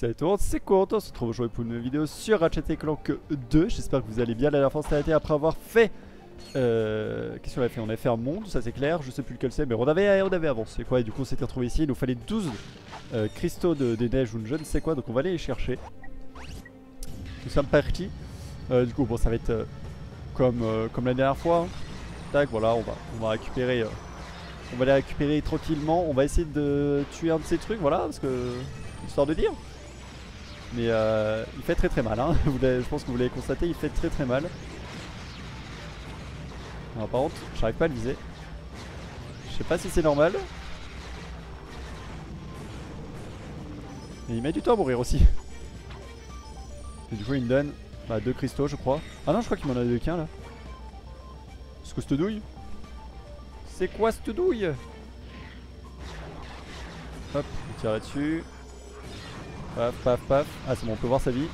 Salut tout le monde, c'est Corentin, on se retrouve aujourd'hui pour une nouvelle vidéo sur Ratchet Clank 2 J'espère que vous allez bien, la dernière fois c'était arrêté après avoir fait... Euh, Qu'est-ce qu'on avait fait? On avait fait un monde, ça c'est clair, je sais plus lequel c'est, mais on avait, on avait avancé quoi. Et du coup on s'était retrouvé ici, il nous fallait 12 euh, cristaux de, des neiges ou je ne sais quoi, donc on va aller les chercher. Nous sommes partis. Euh, Du coup bon ça va être comme, comme la dernière fois hein. Tac voilà, on va, on va récupérer... on va les récupérer tranquillement, on va essayer de tuer un de ces trucs, voilà, parce que... Histoire de dire mais euh, il fait très très mal, hein. je pense que vous l'avez constaté, il fait très très mal. Alors, par contre, j'arrive pas à le viser. Je sais pas si c'est normal. Mais il met du temps à mourir aussi. Et du coup, il me donne bah, deux cristaux, je crois. Ah non, je crois qu'il m'en a donné qu'un là. C'est quoi cette douille? C'est quoi cette douille? Hop, on tire là-dessus. Paf, paf, paf. Ah, c'est bon, on peut voir sa vie.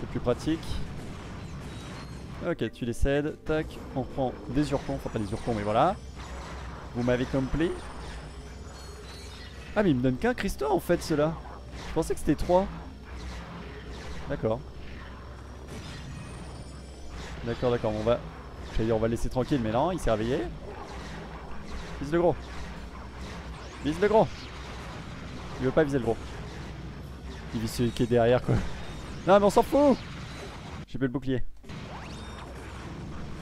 C'est plus pratique. Ok, tu les cèdes. Tac, on reprend des urcons. Enfin, pas des urcons, mais voilà. Vous m'avez compris. Ah, mais il me donne qu'un cristaux en fait, ceux-là. Je pensais que c'était trois. D'accord. D'accord, d'accord. On va. J'allais dire, on va le laisser tranquille, mais non, il s'est réveillé. Vise le gros. Vise le gros. Il veut pas viser le gros. Il vise celui qui est derrière quoi. Non mais on s'en fout J'ai plus le bouclier.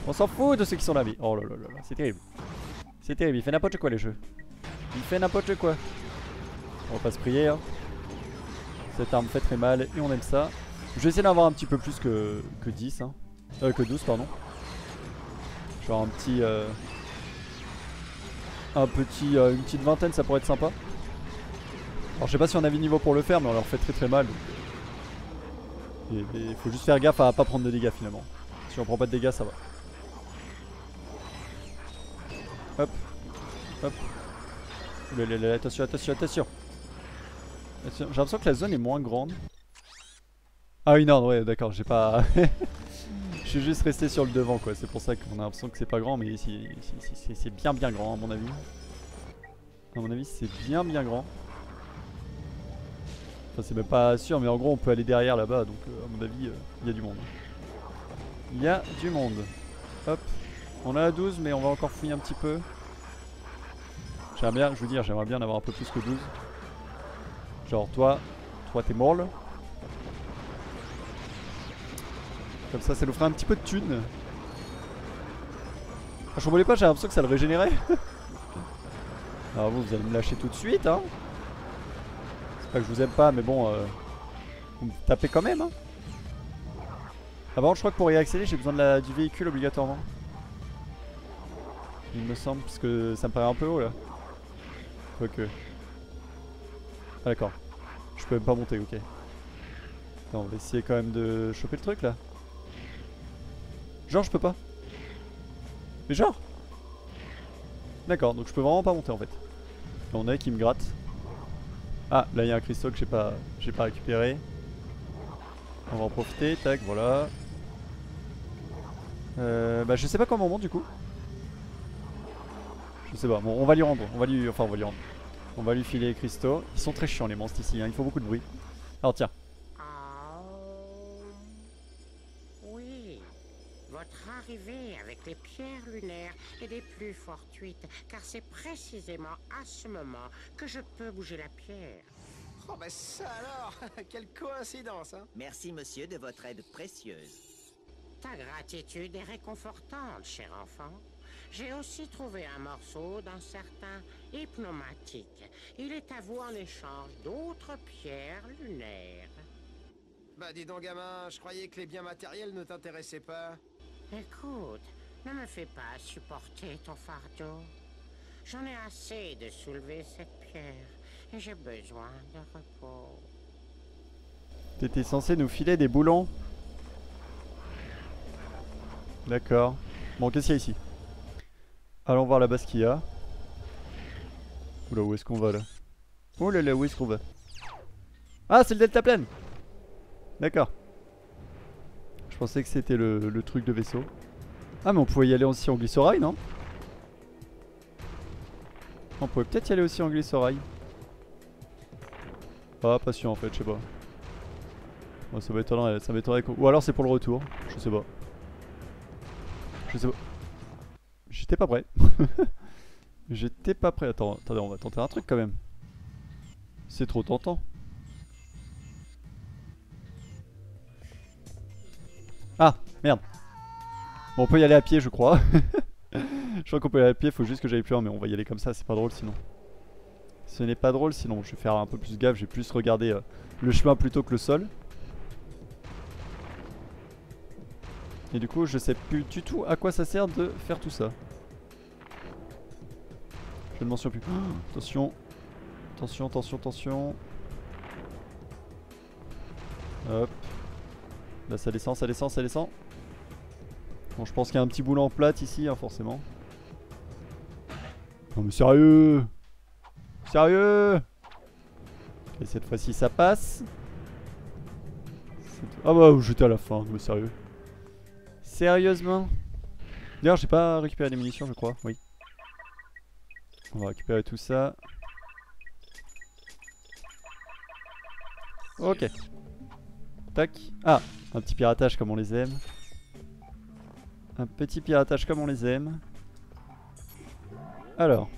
On s'en fout de ceux qui sont là. mais- Oh là là là là, c'est terrible. C'est terrible, il fait n'importe quoi les jeux. Il fait n'importe quoi. On va pas se prier hein. Cette arme fait très mal et on aime ça. Je vais essayer d'en avoir un petit peu plus que, que 10 hein. Euh, que 12 pardon. Genre un petit... euh, Un petit... euh, une petite vingtaine ça pourrait être sympa. Alors je sais pas si on avait le niveau pour le faire mais on leur fait très très mal euh, et- Il faut juste faire gaffe à pas prendre de dégâts finalement. Si on prend pas de dégâts ça va. Hop. Hop. Oula, là, là, là, Attention attention attention. Attention, J'ai l'impression que la zone est moins grande. Ah oui non ouais d'accord j'ai pas Je suis juste resté sur le devant quoi. C'est pour ça qu'on a l'impression que c'est pas grand mais c'est bien bien grand à mon avis. À mon avis c'est bien bien grand Enfin, c'est même pas sûr, mais en gros, on peut aller derrière là-bas, donc euh, à mon avis, euh, il y a du monde. Il y a du monde. Hop. On a 12, mais on va encore fouiller un petit peu. J'aimerais bien, je vous dire, j'aimerais bien en avoir un peu plus que 12. Genre, toi, toi, t'es morle. Comme ça, ça nous fera un petit peu de thunes. Ah, je comprenais pas, j'ai l'impression que ça le régénérait. Alors, vous, vous allez me lâcher tout de suite, hein. Je vous aime pas, mais bon, euh, vous me tapez quand même. Hein. Ah, je crois que pour y accéder, j'ai besoin du véhicule obligatoirement. Il me semble, parce que ça me paraît un peu haut là. Quoique. Ah, d'accord. Je peux même pas monter, ok. Attends, on va essayer quand même de choper le truc là. Genre, je peux pas. Mais genre D'accord, donc je peux vraiment pas monter en fait. Là, on a qui me gratte. Ah, là il y a un cristaux que j'ai pas, pas récupéré. On va en profiter, tac, voilà. Euh, bah je sais pas comment on monte du coup. Je sais pas, bon on va lui rendre, on va lui, enfin on va lui rendre. On va lui filer les cristaux. Ils sont très chiants les monstres ici, hein, il faut beaucoup de bruit. Alors tiens, arrivée avec les pierres lunaires est des plus fortuites, car c'est précisément à ce moment que je peux bouger la pierre. Oh bah ça alors Quelle coïncidence, hein Merci, monsieur, de votre aide précieuse. Ta gratitude est réconfortante, cher enfant. J'ai aussi trouvé un morceau d'un certain hypnomatique. Il est à vous en échange d'autres pierres lunaires. Bah dis donc gamin, je croyais que les biens matériels ne t'intéressaient pas. Écoute, ne me fais pas supporter ton fardeau. J'en ai assez de soulever cette pierre et j'ai besoin de repos. t'étais censé nous filer des boulons. D'accord. Bon, qu'est-ce qu'il y a ici? Allons voir là-bas ce qu'il y a. Oula, où est-ce qu'on va là? Oh là là, où est-ce qu'on va? Ah, c'est le delta plane D'accord. Je pensais que c'était le, truc de vaisseau. Ah, mais on pouvait y aller aussi en glissorail, non? On pouvait peut-être y aller aussi en glissorail. Pas patient en fait, je sais pas. Bon, ça m'étonnerait, ça m'étonnerait Ou alors c'est pour le retour, je sais pas. Je sais pas. J'étais pas prêt. J'étais pas prêt. Attends, attendez, on va tenter un truc quand même. C'est trop tentant. Ah, merde. Bon, on peut y aller à pied, je crois. je crois qu'on peut y aller à pied, faut juste que j'aille plus loin, mais on va y aller comme ça, c'est pas drôle sinon. Ce n'est pas drôle sinon, je vais faire un peu plus gaffe, je vais plus regarder euh, le chemin plutôt que le sol. Et du coup, je sais plus du tout à quoi ça sert de faire tout ça. Je ne mentionne plus. Oh, attention. Attention, attention, attention. Hop. Là, ça descend, ça descend, ça descend. Bon, je pense qu'il y a un petit boulot en plate ici, hein, forcément. Non mais sérieux Sérieux Et cette fois-ci, ça passe. Ah bah, j'étais à la fin, mais sérieux. Sérieusement? D'ailleurs, j'ai pas récupéré des munitions, je crois. Oui. On va récupérer tout ça. Ok. Tac. Ah, un petit piratage comme on les aime. Un petit piratage comme on les aime. Alors.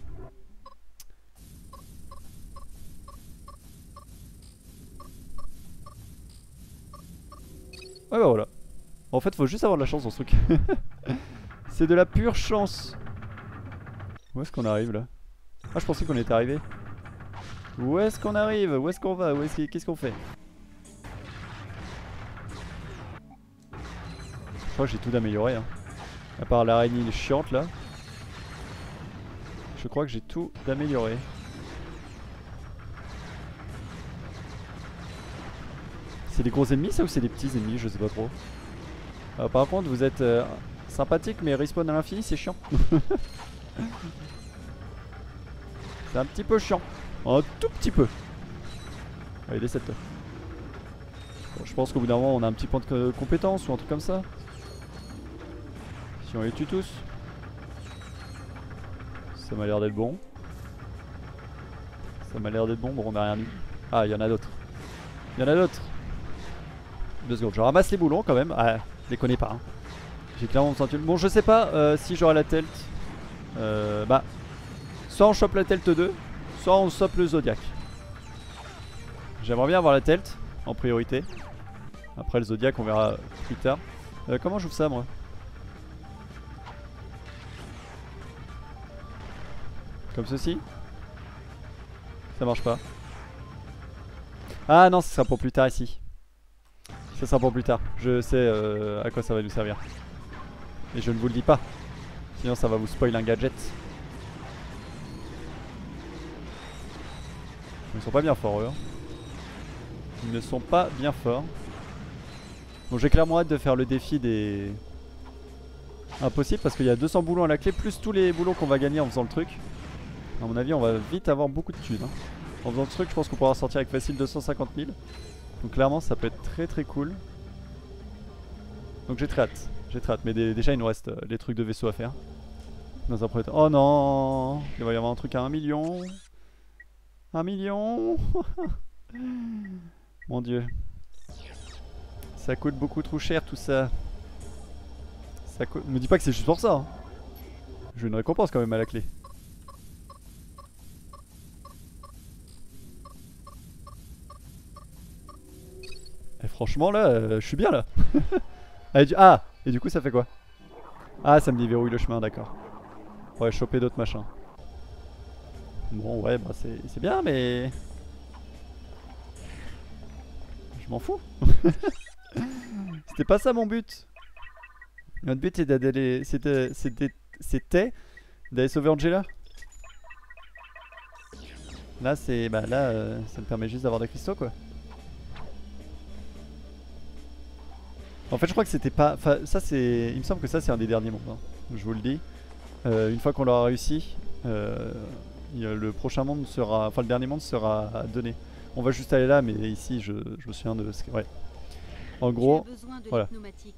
Ouais bah voilà. En fait faut juste avoir de la chance dans ce truc. C'est de la pure chance. Où est-ce qu'on arrive là? Ah je pensais qu'on était arrivé. Où est-ce qu'on arrive? Où est-ce qu'on va? Qu'est-ce qu'on fait? Crois que j'ai tout d'amélioré. Hein. À part l'araignée chiante là. Je crois que j'ai tout d'amélioré. C'est des gros ennemis ça ou c'est des petits ennemis? Je sais pas trop. Euh, par contre vous êtes euh, sympathique mais respawn à l'infini c'est chiant. c'est un petit peu chiant. Un tout petit peu. Allez décède toi. Bon, je pense qu'au bout d'un moment on a un petit point de co- compétence ou un truc comme ça. On les tue tous. Ça m'a l'air d'être bon. Ça m'a l'air d'être bon, bon on a rien eu. Ah, il y en a d'autres. Il y en a d'autres. Deux secondes, je ramasse les boulons quand même. Ah, déconnez pas. hein. J'ai clairement de Bon, je sais pas euh, si j'aurai la telt. Euh, bah, soit on chope la telt 2, soit on chope le Zodiac. J'aimerais bien avoir la telt en priorité. Après le Zodiac, on verra plus tard. Euh, comment j'ouvre ça moi? Comme ceci Ça marche pas. Ah non, ce sera pour plus tard ici. Ça sera pour plus tard. Je sais euh, à quoi ça va nous servir. Et je ne vous le dis pas. Sinon ça va vous spoil un gadget. Ils ne sont pas bien forts eux. hein. Ils ne sont pas bien forts. Bon j'ai clairement hâte de faire le défi des... Impossible parce qu'il y a 200 boulons à la clé plus tous les boulons qu'on va gagner en faisant le truc. À mon avis, on va vite avoir beaucoup de thunes. hein. En faisant ce truc, je pense qu'on pourra sortir avec facile 250 000. Donc clairement, ça peut être très très cool. Donc j'ai très hâte. J'ai très hâte. Mais dé- déjà, il nous reste euh, les trucs de vaisseau à faire. Dans un premier. Oh non Il va y avoir un truc à 1 million. 1 million Mon dieu. Ça coûte beaucoup trop cher tout ça. Coûte... Me dis pas que c'est juste pour ça. hein. J'ai une récompense quand même à la clé. Franchement là, euh, je suis bien là. ah, et du... coup ça fait quoi? Ah ça me déverrouille le chemin, d'accord. Ouais, choper d'autres machins. Bon ouais, bah c'est bien mais... Je m'en fous. C'était pas ça mon but. Notre but c'était d'aller... C'était d'aller sauver Angela. Là c'est... Bah là, euh, ça me permet juste d'avoir des cristaux quoi. En fait, je crois que c'était pas. Enfin, ça c'est. Il me semble que ça c'est un des derniers mondes. hein. Je vous le dis. Euh, une fois qu'on l'aura réussi, euh, le prochain monde sera. Enfin, le dernier monde sera donné. On va juste aller là, mais ici, je, je me souviens de. ce que- Ouais. En gros, de voilà. l'hypnomatique.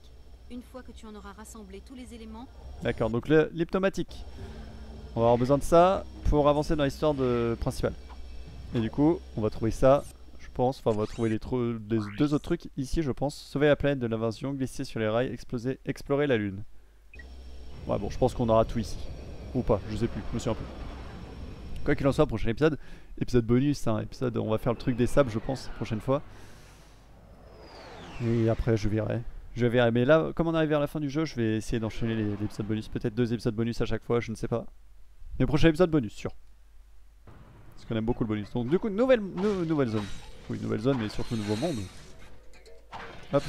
Une fois que tu en auras rassemblé tous les éléments, d'accord. Donc le- l'hypnomatique. On va avoir besoin de ça pour avancer dans l'histoire de principale. Et du coup, on va trouver ça. Pense. Enfin, on va trouver les, les deux autres trucs ici, je pense. Sauver la planète de l'invasion, glisser sur les rails, exploser, explorer la lune. Ouais, bon, je pense qu'on aura tout ici. Ou pas, je sais plus, je me souviens plus. Quoi qu'il en soit, prochain épisode, épisode bonus, hein, épisode, on va faire le truc des sables, je pense, prochaine fois. Et après, je verrai. Je verrai. Mais là, comme on arrive vers la fin du jeu, je vais essayer d'enchaîner les, les épisodes bonus. Peut-être deux épisodes bonus à chaque fois, je ne sais pas. Mais prochain épisode bonus, sûr. Parce qu'on aime beaucoup le bonus. Donc, du coup, nouvelle, nou- nouvelle zone. Oui, nouvelle zone, mais surtout nouveau monde. Hop.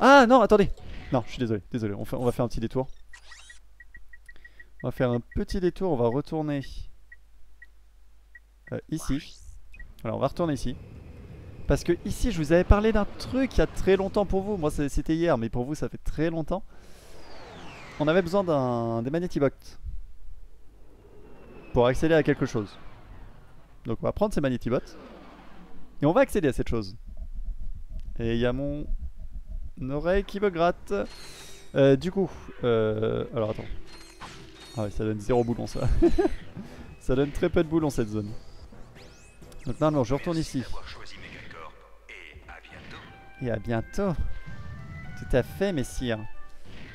Ah non, attendez. Non, je suis désolé, désolé. On, fait- on va faire un petit détour. On va faire un petit détour. On va retourner euh, ici. Alors, on va retourner ici. Parce que ici, je vous avais parlé d'un truc il y a très longtemps pour vous. Moi, c'était hier, mais pour vous, ça fait très longtemps. On avait besoin d'un des Magnétibots pour accéder à quelque chose. Donc, on va prendre ces Magnétibots et on va accéder à cette chose. Et il y a mon oreille qui me gratte. Euh, du coup, euh, alors attends. Ah ouais, ça donne zéro boulon ça. ça donne très peu de boulons cette zone. Donc normalement, je retourne ici. Et à bientôt. Tout à fait, messire.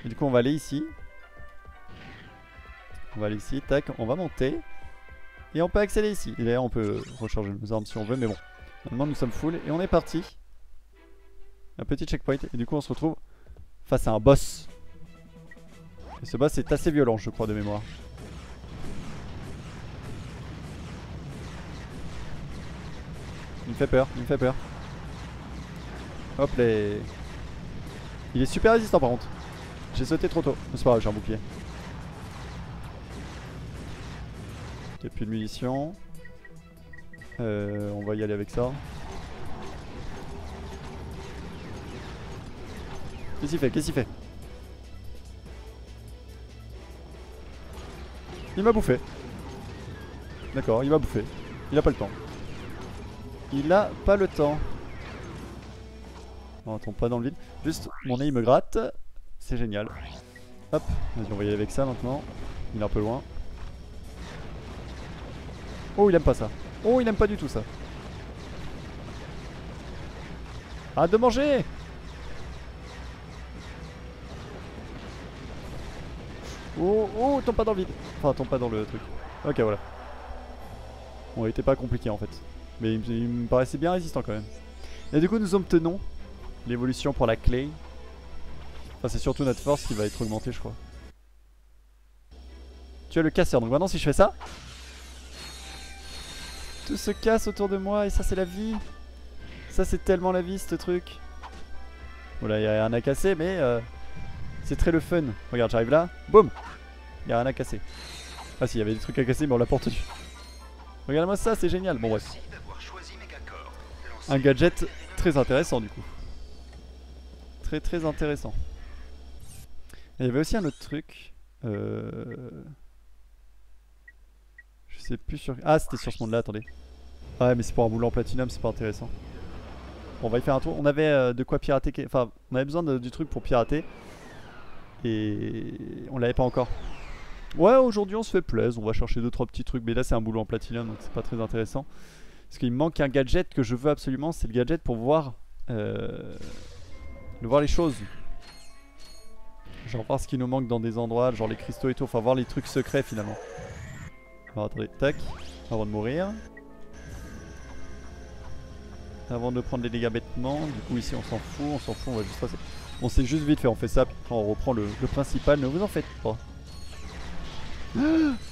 Et du coup, on va aller ici. On va aller ici, tac, on va monter. Et on peut accéder ici. Et d'ailleurs, on peut recharger nos armes si on veut, mais bon. Maintenant, nous sommes full et on est parti. Un petit checkpoint. Et du coup, on se retrouve face à un boss. Et ce boss est assez violent, je crois, de mémoire. Il me fait peur, il me fait peur. Hop les. Il est super résistant par contre. J'ai sauté trop tôt. C'est pas grave, j'ai un bouclier. Il n'y a plus de munitions. Euh, on va y aller avec ça. Qu'est-ce qu'il fait Qu'est-ce qu'il fait? Il m'a bouffé. D'accord, il m'a bouffé. Il a pas le temps. Il a pas le temps. On tombe pas dans le vide. Juste, mon nez il me gratte. C'est génial. Hop, vas-y, on va y aller avec ça maintenant. Il est un peu loin. Oh, il aime pas ça. Oh, il aime pas du tout ça. Arrête de manger Oh, oh, tombe pas dans le vide. Enfin, tombe pas dans le truc. Ok, voilà. Bon, il était pas compliqué en fait. Mais il, il me paraissait bien résistant quand même. Et du coup, nous obtenons l'évolution pour la clé. Enfin, c'est surtout notre force qui va être augmentée, je crois. Tu as le casseur. Donc maintenant, si je fais ça, tout se casse autour de moi et ça, c'est la vie. Ça, c'est tellement la vie, ce truc. Voilà, il y a rien à casser, mais euh, c'est très le fun. Regarde, j'arrive là, boum, il y a rien à casser. Ah si, il y avait des trucs à casser, mais on l'a pas. Regarde-moi ça, c'est génial. Bon, bref. Un gadget très intéressant, du coup. Très très intéressant. Il y avait aussi un autre truc. Euh... Je sais plus sur. Ah, c'était sur ce monde-là, attendez. Ouais, mais c'est pour un boulot en platinum, c'est pas intéressant. Bon, on va y faire un tour. On avait euh, de quoi pirater. Enfin, on avait besoin de- du truc pour pirater. Et on l'avait pas encore. Ouais, aujourd'hui on se fait plaisir. On va chercher 2-3 petits trucs. Mais là, c'est un boulot en platinum, donc c'est pas très intéressant. Parce qu'il me manque un gadget que je veux absolument. C'est le gadget pour voir. Euh, voir les choses. Genre voir ce qui nous manque dans des endroits, genre les cristaux et tout. Enfin, voir les trucs secrets finalement. Alors attendez, tac. Avant de mourir. Avant de prendre les dégâts bêtement. Du coup, ici, on s'en fout, on s'en fout, on va juste passer. On sait juste vite fait, on fait ça, puis on reprend le, principal. Ne vous en faites pas.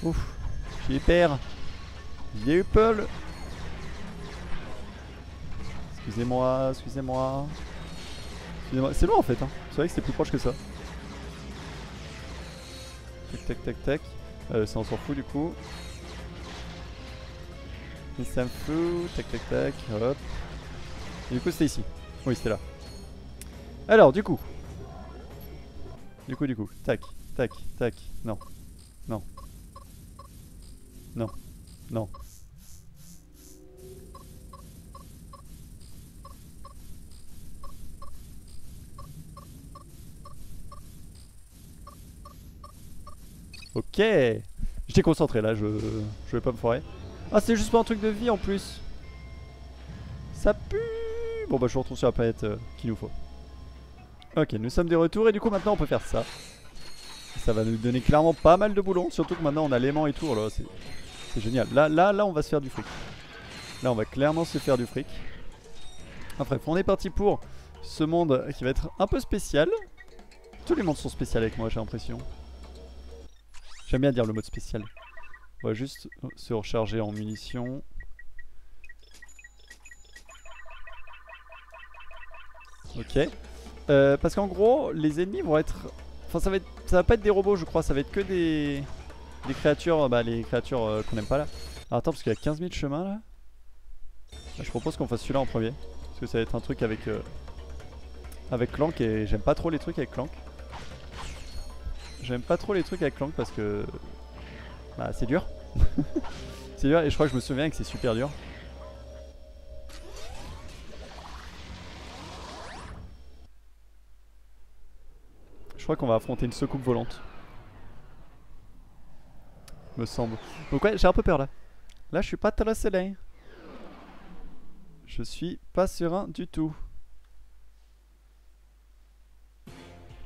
Ouf, j'ai eu peur. J'ai eu peur. Excusez-moi, excusez-moi. Excusez-moi. C'est loin en fait, hein. c'est vrai que c'était plus proche que ça. Tac, tac, tac, tac. Euh, ça, on s'en fout du coup. Et ça fout. Tac, tac, tac. Hop. Du coup, c'était ici. Oui, c'était là. Alors, du coup. Du coup, du coup. Tac, tac, tac. Non. Non. Non. Non. Ok. J'étais concentré là, je, je vais pas me foirer. Ah, c'est juste pas un truc de vie en plus. Ça pue Bon bah je vous retrouve sur la planète euh, qu'il nous faut. Ok, nous sommes de retour et du coup maintenant on peut faire ça. Ça va nous donner clairement pas mal de boulons, surtout que maintenant on a l'aimant et tout, là c'est génial. Là, là, là on va se faire du fric. Là on va clairement se faire du fric. Enfin bref, on est parti pour ce monde qui va être un peu spécial. Tous les mondes sont spéciaux avec moi j'ai l'impression. J'aime bien dire le mode spécial. On va juste se recharger en munitions. Ok. Euh, parce qu'en gros, les ennemis vont être... Enfin, ça va, être... ça va pas être des robots, je crois. Ça va être que des, des créatures, bah, les créatures euh, qu'on aime pas là. Alors, attends, parce qu'il y a 15 000 chemins là. Bah, je propose qu'on fasse celui-là en premier. Parce que ça va être un truc avec... Euh, avec Clank et j'aime pas trop les trucs avec Clank. J'aime pas trop les trucs avec Clank parce que... Bah, c'est dur. c'est dur et je crois que je me souviens que c'est super dur. Crois qu'on va affronter une secoupe volante. Me semble. Donc ouais, j'ai un peu peur là. Là, je suis pas très serein. Je suis pas serein du tout.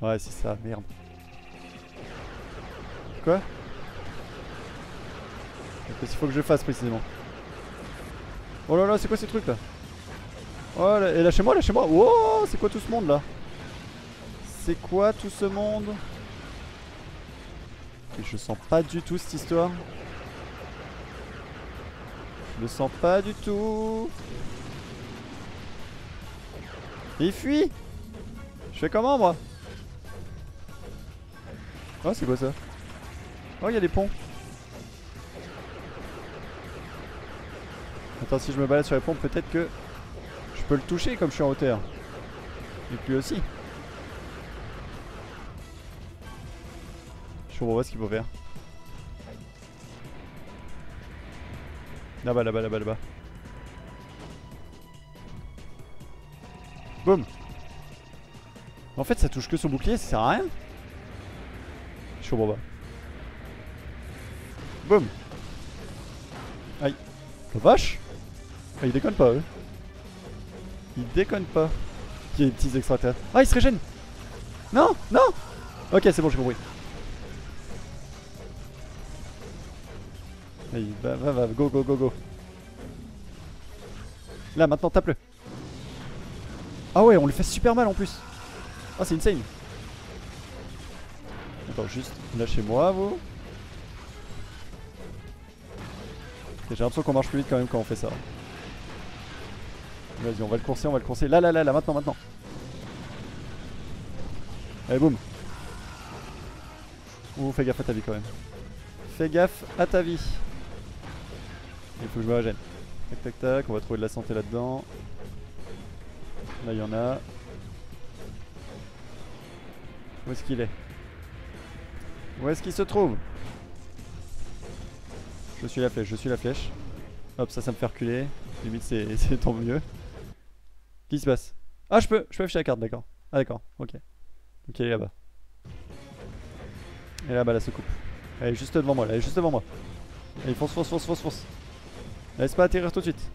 Ouais, c'est ça, merde. Quoi? Qu'est-ce qu'il faut que je fasse précisément Oh là là, c'est quoi ces trucs là? Oh là, et lâchez-moi, lâchez-moi c'est quoi tout ce monde là? C'est quoi tout ce monde Je sens pas du tout cette histoire. Je le sens pas du tout. Il fuit. Je fais comment moi? Oh c'est quoi ça? Oh il y a des ponts. Attends si je me balade sur les ponts peut-être que je peux le toucher comme je suis en hauteur. Et puis aussi comprends pas ce qu'il faut faire. Là-bas là-bas là-bas là-bas. Boum. En fait ça touche que son bouclier ça sert à rien. Je comprends pas. Boum. Aïe. La vache. Ah, il déconne pas eux. Il déconne pas. Qui est les petits extraterrestres. Ah il se régène. Non Non. Ok c'est bon j'ai compris Allez va va va go go go go Là maintenant tape-le Ah ouais on lui fait super mal en plus Ah c'est insane Attends juste lâchez-moi vous J'ai l'impression qu'on marche plus vite quand même quand on fait ça Vas-y, on va le courser, on va le courser. Là, là, là, là, maintenant, maintenant. Allez, boum. Ouh, fais gaffe à ta vie quand même. Fais gaffe à ta vie. Il faut que je me régène. Tac, tac, tac. On va trouver de la santé là-dedans. Là, il y en a. Où est-ce qu'il est, Où est-ce qu'il se trouve? Je suis la flèche, je suis la flèche. Hop, ça, ça me fait reculer. Limite, c'est tant mieux. Qu'est-ce qui se passe? Ah, je peux, je peux afficher la carte, d'accord. Ah, d'accord, ok. Ok, elle est là-bas. Elle est là-bas, la secoupe. Elle est juste devant moi, elle est juste devant moi. Allez, fonce, fonce, fonce, fonce, fonce. Laisse pas atterrir tout de suite.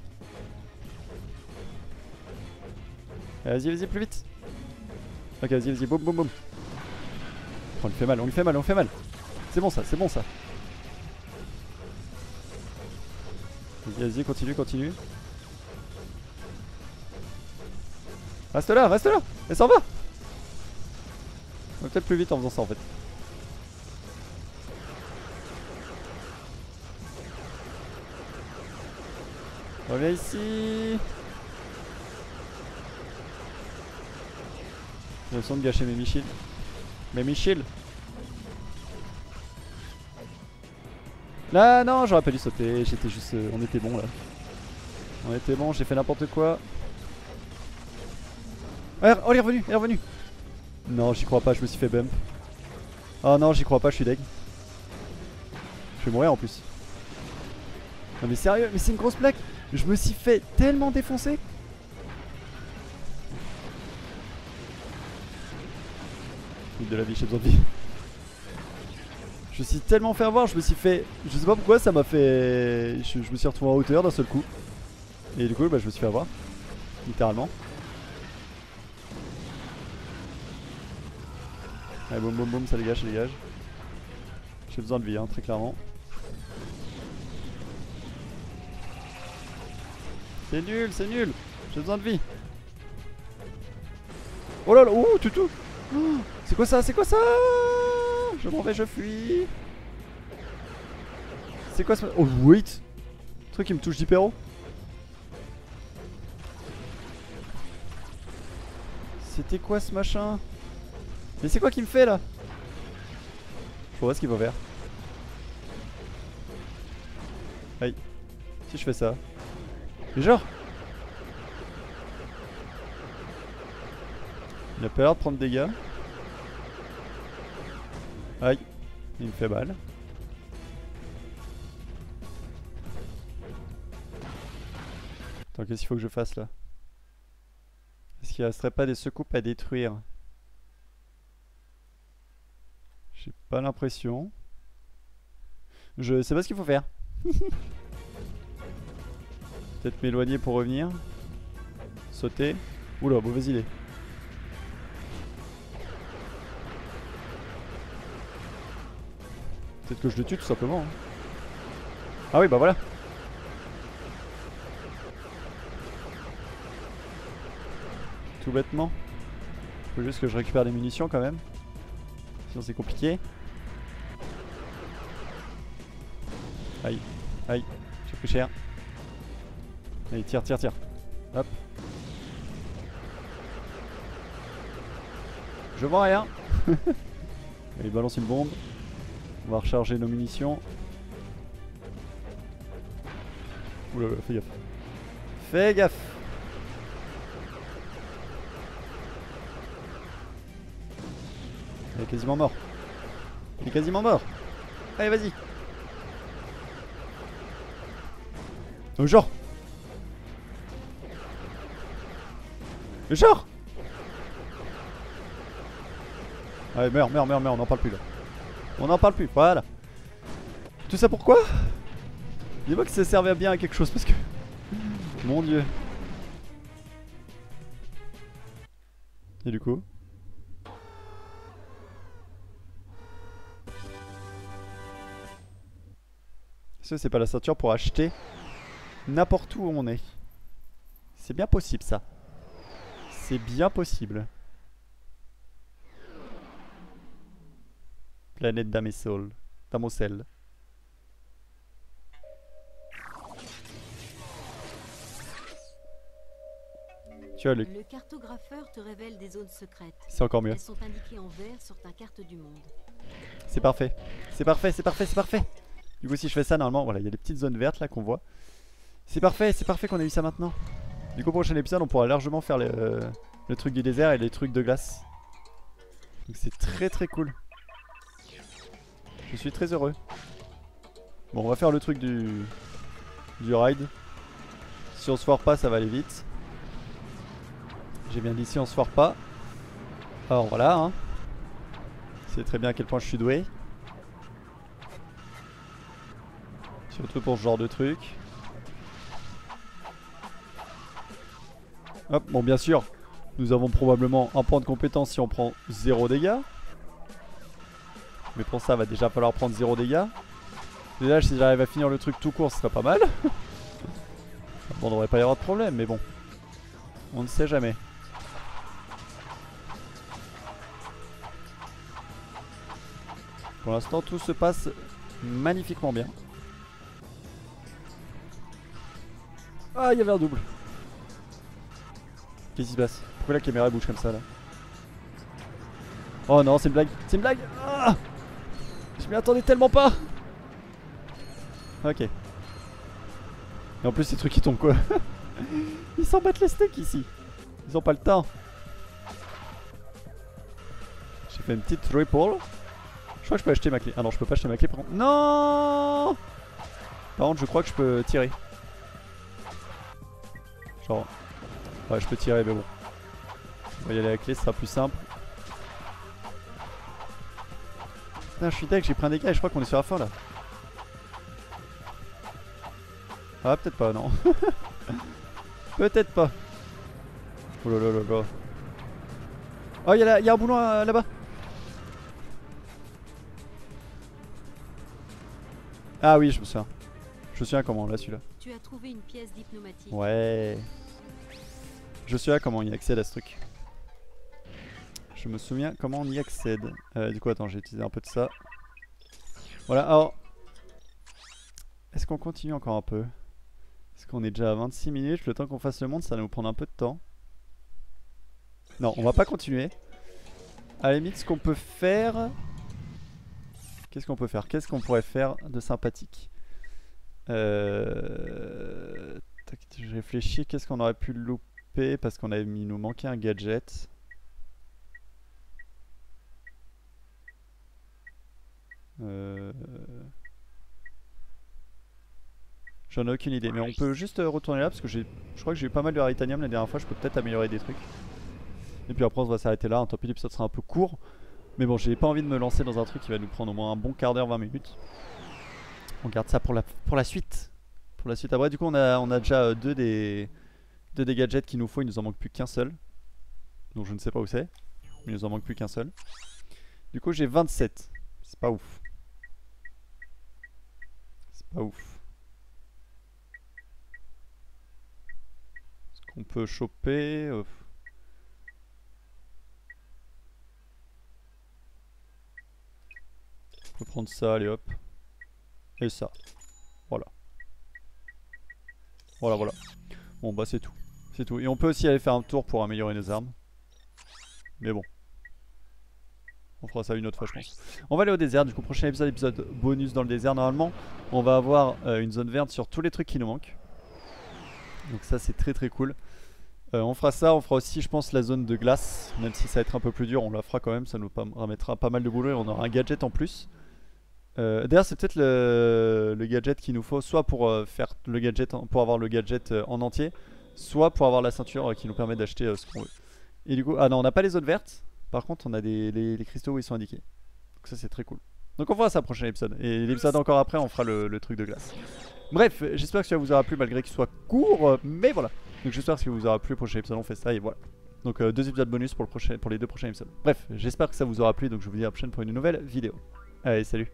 Vas-y, vas-y, plus vite. Ok, vas-y, vas-y, boum, boum, boum. On lui fait mal, on lui fait mal, on lui fait mal. C'est bon ça, c'est bon ça. Vas-y, vas-y, continue, continue. Reste là, reste là Elle s'en va On va peut-être plus vite en faisant ça en fait. Reviens ici J'ai l'impression de gâcher mes missiles. Mes missiles Là non j'aurais pas dû sauter, j'étais juste... Euh, on était bon là. On était bon, j'ai fait n'importe quoi. Oh, il est revenu, il est revenu. Non, j'y crois pas, je me suis fait bump. Oh non, j'y crois pas, je suis deg. Je vais mourir en plus. Non mais sérieux, mais c'est une grosse plaque. Je me suis fait tellement défoncer. de la vie, j'ai besoin de vie. Je me suis tellement fait avoir, je me suis fait... Je sais pas pourquoi ça m'a fait... Je, me suis retrouvé en hauteur d'un seul coup. Et du coup, bah, je me suis fait avoir. Littéralement. Allez, boum boum boum, ça dégage, ça dégage. J'ai besoin de vie, hein, très clairement. C'est nul, c'est nul. J'ai besoin de vie. Oh là là, ouh, toutou Oh, C'est quoi ça, c'est quoi ça? Je m'en vais, je fuis. C'est quoi ce... Oh, wait. Truc qui me touche d'hyper haut. C'était quoi ce machin? Mais c'est quoi qui me fait là? Je vois ce qu'il va faire. Aïe. Si je fais ça. Genre Il a pas l'air de prendre des dégâts. Aïe. Il me fait mal. Attends, qu'est-ce qu'il faut que je fasse là? Est-ce qu'il resterait pas des secoupes à détruire? J'ai pas l'impression. Je sais pas ce qu'il faut faire. Peut-être m'éloigner pour revenir. Sauter. Oula, mauvaise idée. Peut-être que je le tue tout simplement. hein. Ah oui, bah voilà. Tout bêtement. Faut juste que je récupère des munitions quand même. Sinon c'est compliqué. Aïe, aïe, j'ai pris cher. Allez, tire, tire, tire. Hop. Je vois rien. Allez, balance une bombe. On va recharger nos munitions. Oulala, fais gaffe. Fais gaffe. Il est quasiment mort. Il est quasiment mort. Allez, vas-y. Oh, genre. Genre Allez, meurs, meurs, meurs, meurs, on n'en parle plus là. On n'en parle plus, voilà. Tout ça pourquoi? Dis-moi que ça servait bien à quelque chose parce que... Mon dieu. Et du coup? Est-ce que c'est pas la ceinture pour acheter n'importe où on est? C'est bien possible ça. C'est bien possible. Planète d'Amesol. Damosel. Tu vois, le... Le cartographeur te révèle des zones secrètes. c'est encore mieux. Elles sont indiquées en vert sur ta carte du monde. C'est parfait. C'est parfait, c'est parfait, c'est parfait. Du coup, si je fais ça, normalement, voilà, il y a des petites zones vertes là qu'on voit. C'est parfait, c'est parfait qu'on ait eu ça maintenant. Du coup, prochain épisode, on pourra largement faire le, euh, le truc du désert et les trucs de glace. Donc c'est très très cool. Je suis très heureux. Bon, on va faire le truc du, du ride. Si on se foire pas, ça va aller vite. J'ai bien dit si on se foire pas. Alors voilà, hein. C'est très bien à quel point je suis doué. Surtout pour ce genre de truc. Hop, bon bien sûr, nous avons probablement un point de compétence si on prend 0 dégâts. Mais pour ça, va déjà falloir prendre 0 dégâts. Déjà, si j'arrive à finir le truc tout court, ce serait pas mal. bon, on devrait pas y avoir de problème, mais bon. On ne sait jamais. Pour l'instant, tout se passe magnifiquement bien. Ah, il y avait un double. Qu'est-ce qui se passe Pourquoi la caméra bouge comme ça là Oh non, c'est une blague. C'est une blague Ah Je m'y attendais tellement pas Ok. Et en plus, ces trucs qui tombent quoi Ils s'en battent les steaks ici. Ils ont pas le temps. J'ai fait une petite triple. Je crois que je peux acheter ma clé. Ah non, je peux pas acheter ma clé par contre. Non Par contre, je crois que je peux tirer. Genre. Ouais, je peux tirer, mais bon. On va y aller la clé, ce sera plus simple. Putain, je suis deck, j'ai pris un dégât et je crois qu'on est sur la fin là. Ah, peut-être pas, non. peut-être pas. Oh là là là là. Oh, il y, a la- y a un boulon euh, là-bas. Ah oui, je me souviens. Je me souviens comment là celui-là. Tu as trouvé une pièce diplomatique. Ouais. Je me souviens comment on y accède à ce truc? Je me souviens comment on y accède. Euh, du coup, attends, j'ai utilisé un peu de ça. Voilà, alors. Est-ce qu'on continue encore un peu? Est-ce qu'on est déjà à 26 minutes Le temps qu'on fasse le monde, ça va nous prendre un peu de temps. Non, on va pas continuer. À la limite, ce qu'on peut faire. Qu'est-ce qu'on peut faire? Qu'est-ce qu'on pourrait faire de sympathique? Euh... Je réfléchis, qu'est-ce qu'on aurait pu louper? Parce qu'on avait mis, nous manquait un gadget. Euh... J'en ai aucune idée, mais on peut juste euh, retourner là parce que je crois que j'ai eu pas mal de Haritanium la dernière fois, je peux peut-être améliorer des trucs. Et puis après on va s'arrêter là, tant pis l'épisode sera un peu court. Mais bon, j'ai pas envie de me lancer dans un truc qui va nous prendre au moins un bon quart d'heure, 20 minutes. On garde ça pour la, pour la suite. Pour la suite. Après, du coup, on a, on a déjà euh, deux des, deux des gadgets qu'il nous faut. Il nous en manque plus qu'un seul. Donc je ne sais pas où c'est. Il nous en manque plus qu'un seul. Du coup, j'ai 27. C'est pas ouf. C'est pas ouf. Ce qu'on peut choper. euh, On peut prendre ça, allez hop. Et ça. Voilà. Voilà, voilà. Bon, bah c'est tout. Et on peut aussi aller faire un tour pour améliorer nos armes. Mais bon. On fera ça une autre fois, je pense. On va aller au désert. Du coup, prochain épisode, épisode bonus dans le désert. Normalement, on va avoir euh, une zone verte sur tous les trucs qui nous manquent. Donc ça, c'est très très cool. Euh, on fera ça, on fera aussi je pense la zone de glace, même si ça va être un peu plus dur, on la fera quand même, ça nous remettra pas mal de boulot et on aura un gadget en plus. Euh, D'ailleurs c'est peut-être le, gadget qu'il nous faut, soit pour faire le gadget, pour avoir le gadget en entier, soit pour avoir la ceinture euh, qui nous permet d'acheter euh, ce qu'on veut. Et du coup, ah non on n'a pas les zones vertes, par contre on a des, les, cristaux où ils sont indiqués. Donc ça c'est très cool. Donc on fera ça prochain épisode. Et l'épisode encore après on fera le, truc de glace. Bref, j'espère que ça vous aura plu malgré qu'il soit court, euh, mais voilà. Donc j'espère que ça vous aura plu. Prochain épisode, on fait ça et voilà. Donc deux épisodes bonus pour, pour les deux prochains épisodes. Bref, j'espère que ça vous aura plu. Donc je vous dis à la prochaine pour une nouvelle vidéo. Allez, salut.